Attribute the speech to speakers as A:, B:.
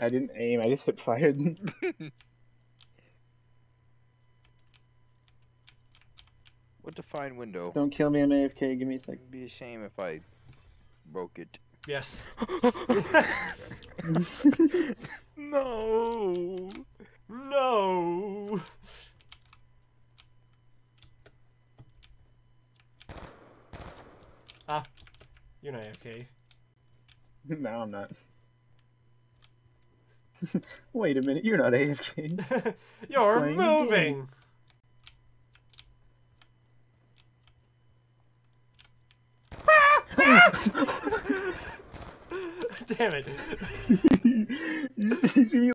A: I didn't aim. I just hit fired.
B: What a fine window.
A: Don't kill me. I'm AFK. Give me a sec.
B: It'd be a shame if I broke it.
C: Yes.
B: No.
C: No. Ah, you're not okay.
A: no, I'm not. Wait a minute. You're not AFK.
C: You're
A: Playing
C: moving. Damn it.
A: you see me